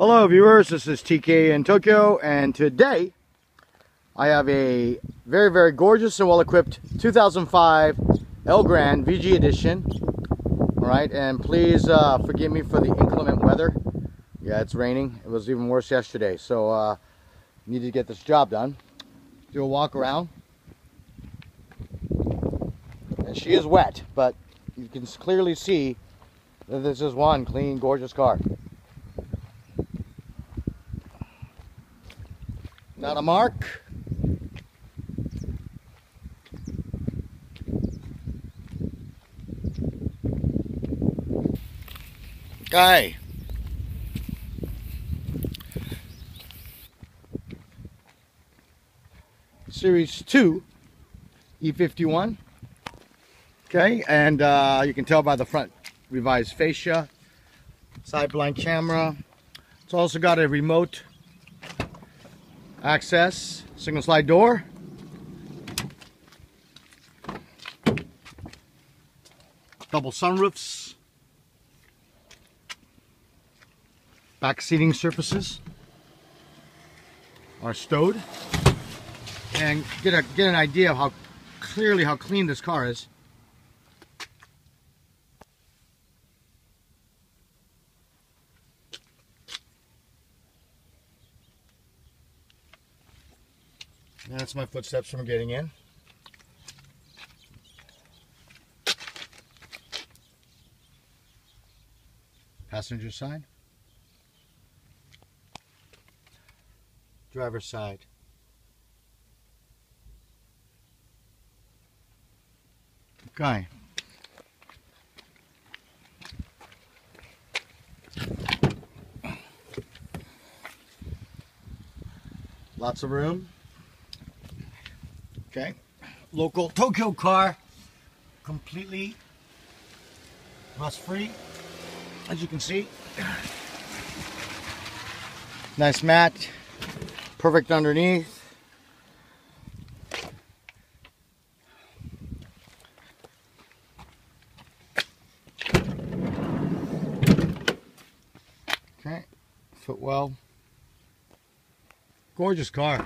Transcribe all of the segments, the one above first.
Hello viewers, this is TK in Tokyo and today I have a very very gorgeous and well equipped 2005 Elgrand VG edition. Alright, and please uh, forgive me for the inclement weather. Yeah, it's raining. It was even worse yesterday, so uh, need to get this job done. Do a walk around. And she is wet, but you can clearly see that this is one clean, gorgeous car. Not a mark. Guy. Series 2 E51. Okay, and uh, you can tell by the front revised fascia, side blind camera. It's also got a remote access, single slide door. Double sunroofs. Back seating surfaces are stowed. And get a get an idea of how clearly how clean this car is. That's my footsteps from getting in. Passenger side. Driver's side. Okay. Lots of room. Okay. Local Tokyo car. Completely rust free. As you can see. Nice mat. Perfect underneath. Okay. Footwell. Gorgeous car.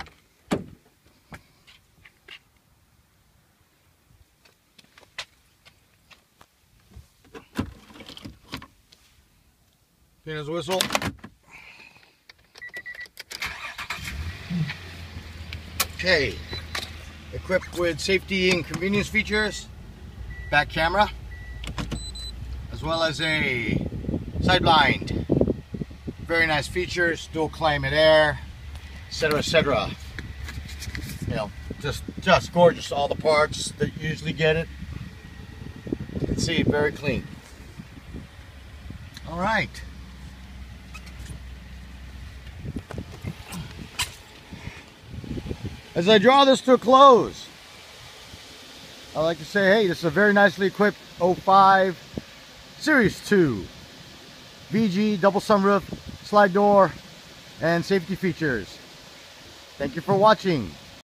Clean whistle. Okay. Equipped with safety and convenience features. Back camera. As well as a side blind. Very nice features. Dual climate air. Etc. Etc. You know, just just gorgeous. All the parts that usually get it. You can see very clean. All right. As I draw this to a close, I'd like to say, hey, this is a very nicely equipped 05 Series 2 VG double sunroof, slide door, and safety features. Thank you for watching.